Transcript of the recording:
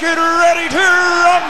get ready to rumble!